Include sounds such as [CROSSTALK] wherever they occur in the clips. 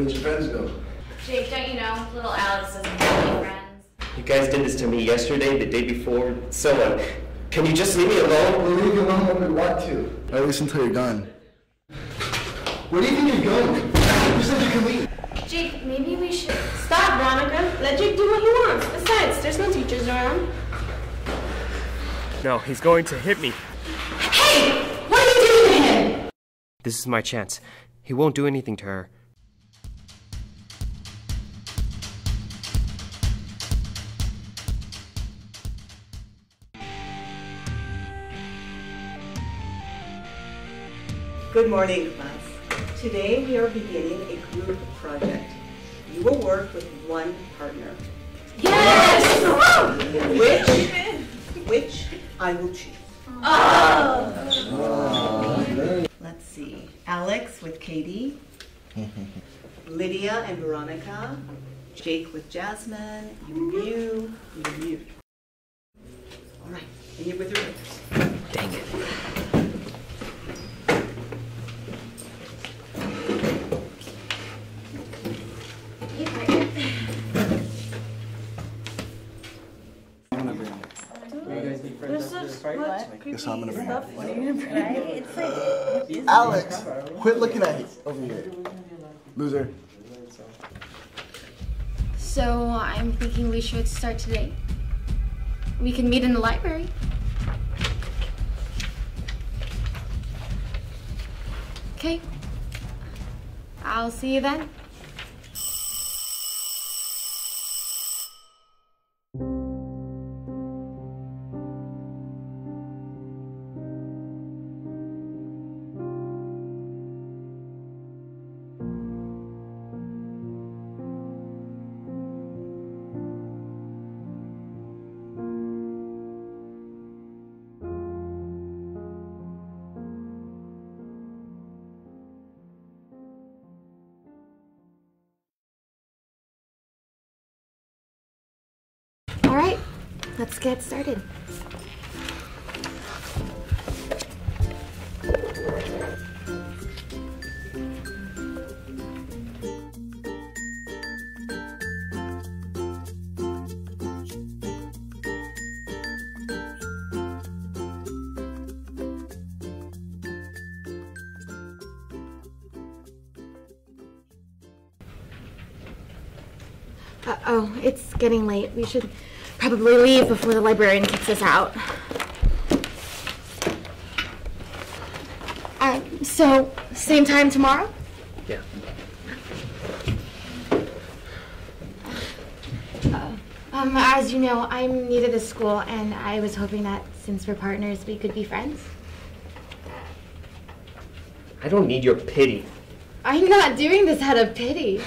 Where did your friends go? Jake, don't you know, little Alex doesn't have any friends. You guys did this to me yesterday, the day before, so on. Can you just leave me alone? We'll leave you alone when we want to. At least until you're gone. Where do you think you're going? You said you can leave. Jake, maybe we should. Stop, Veronica. Let Jake do what he wants. Besides, there's no teachers around. No, he's going to hit me. Hey! What are you doing to him? This is my chance. He won't do anything to her. Good morning, class. Today we are beginning a group project. You will work with one partner. Yes! Which, which I will choose. Oh. Let's see. Alex with Katie. [LAUGHS] Lydia and Veronica. Jake with Jasmine. You, you, you. All right. And you with your Guess I'm gonna bring it. Alex, quit looking at me over here. Loser. So, I'm thinking we should start today. We can meet in the library. Okay. I'll see you then. Let's get started. Uh, oh, it's getting late. We should probably leave before the librarian kicks us out. Uh, so, same time tomorrow? Yeah. Um, as you know, I'm new to this school, and I was hoping that since we're partners, we could be friends. I don't need your pity. I'm not doing this out of pity.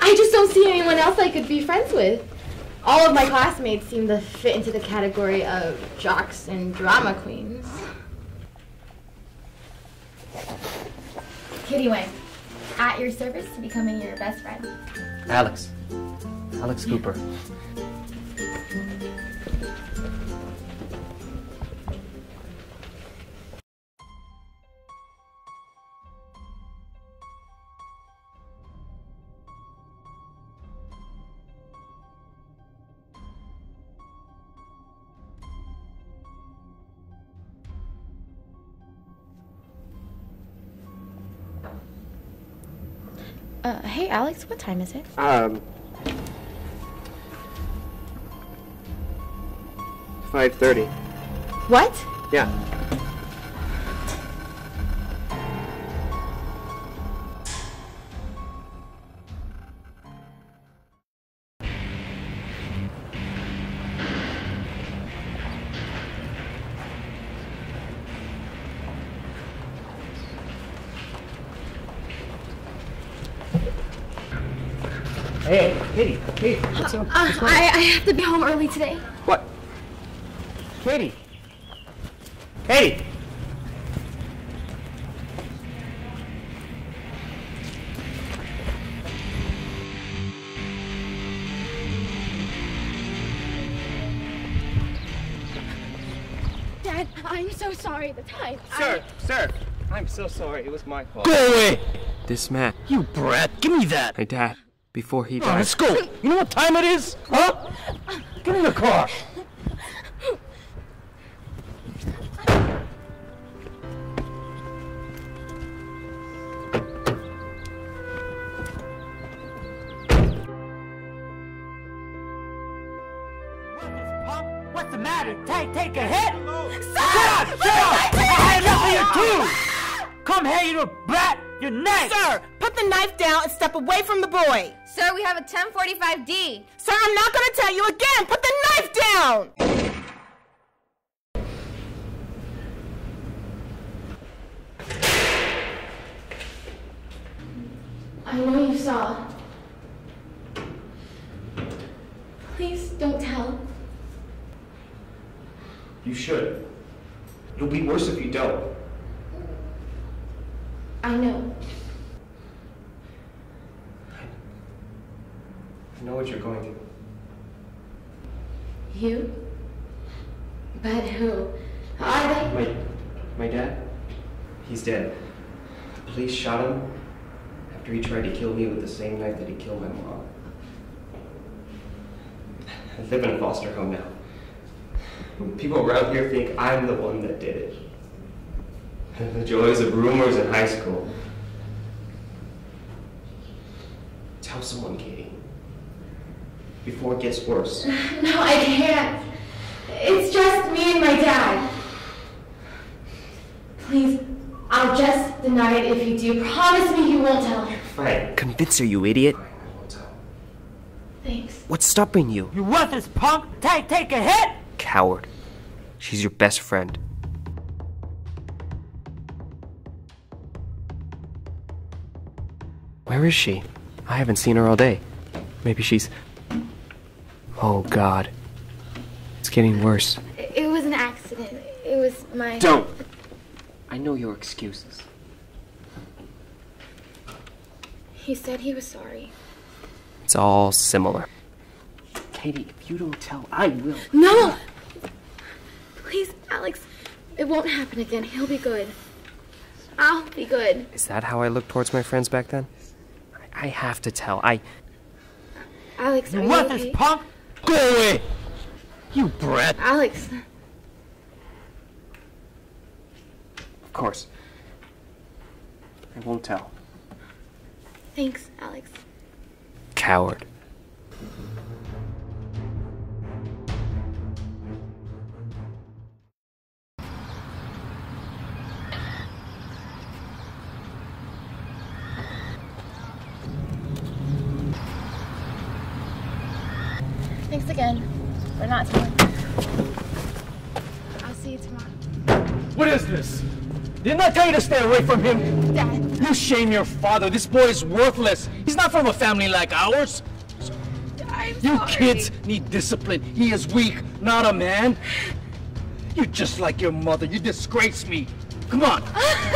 I just don't see anyone else I could be friends with. All of my classmates seem to fit into the category of jocks and drama queens. Kitty Wang, at your service to becoming your best friend. Alex. Alex Cooper. Uh, hey, Alex, what time is it? Um. 5.30. What? Yeah. Hey, Katie, Katie, what's up? Uh, I, I have to be home early today. What? Katie! Katie! Dad, I'm so sorry. The time. Sir, sir, I'm so sorry. It was my fault. Go away! This man, You brat, give me that. my dad, before he Come died. on, let's go. You know what time it is? Huh? Get in the car. What's the matter? Take, take a hit. Shut up! Shut up! I had enough of you too. Come here, you little brat. You're next. Sir, put the knife down and step away from the boy. Sir, we have a 1045D. Sir, I'm not gonna tell you again. Put the knife down. I know you saw. Please don't tell. You should. It'll be worse if you don't. I know. I know what you're going through. You? But who? Are they? My, my dad? He's dead. The police shot him after he tried to kill me with the same knife that he killed my mom. I live in a foster home now. People around here think I'm the one that did it. The joys of rumors in high school. Tell someone, Katie. Before it gets worse. [LAUGHS] No, I can't. It's just me and my dad. Please, I'll just deny it if you do. Promise me you won't tell her. Fine. Convince her, you idiot. I won't tell. Thanks. What's stopping you? You worthless punk. Take, take a hit. Coward. She's your best friend. Where is she? I haven't seen her all day. Maybe she's. Oh, God. It's getting worse. It was an accident. It was my. Don't! I know your excuses. He said he was sorry. It's all similar. Katie, if you don't tell, I will. No! Please, Alex. It won't happen again. He'll be good. I'll be good. Is that how I looked towards my friends back then? I I have to tell. I. Alex, are You you worthless okay? punk. Go away. You brat. Alex. Of course. I won't tell. Thanks, Alex. Coward. Thanks again for not telling. I'll see you tomorrow. What is this? Didn't I tell you to stay away from him? Dad. You shame your father. This boy is worthless. He's not from a family like ours. I'm You sorry. kids need discipline. He is weak, not a man. You're just like your mother. You disgrace me. Come on. [LAUGHS]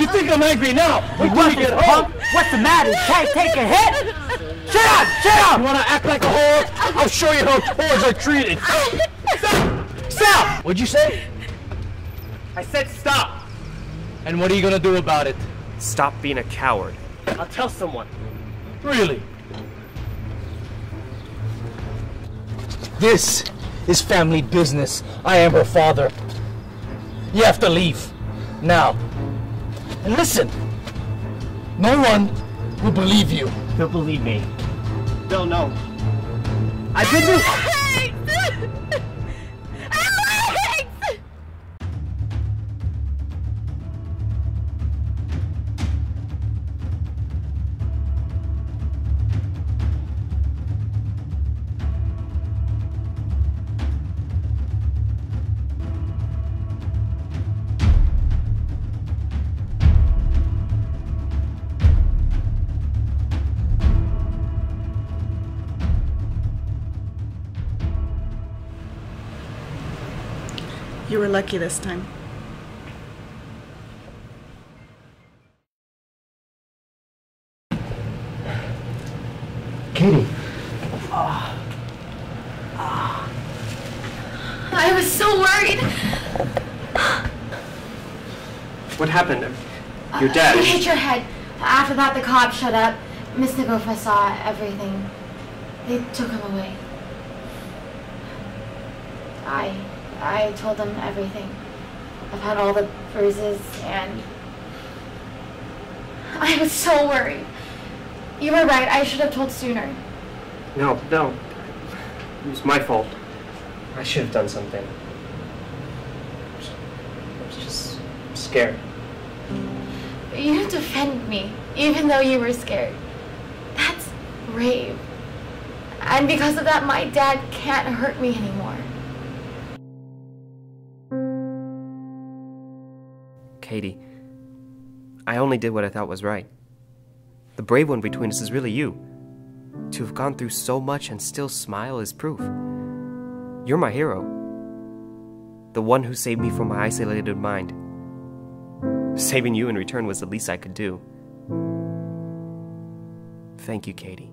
You think I'm angry now? Wait till you get home. What's the matter? Can't take a hit. [LAUGHS] Shut up! Shut up! You wanna act like a whore? I'll show you how whores are treated. Stop! Stop! What'd you say? I said stop. And what are you gonna do about it? Stop being a coward. I'll tell someone. Really? This is family business. I am her father. You have to leave. Now. And listen. No one will believe you. They'll believe me. They'll know. I've been to- You were lucky this time. Katie. I was so worried. What happened? Your You dad. hit your head. After that, the cops showed up. Miss Nagofa saw everything. They took him away. I, I told them everything. I've had all the bruises and [LAUGHS] I was so worried. You were right. I should have told sooner. No, no. It was my fault. I should have done something. I was just scared. You defended me, even though you were scared. That's brave. And because of that, my dad can't hurt me anymore. Katie, I only did what I thought was right. The brave one between us is really you. To have gone through so much and still smile is proof. You're my hero. The one who saved me from my isolated mind. Saving you in return was the least I could do. Thank you, Katie.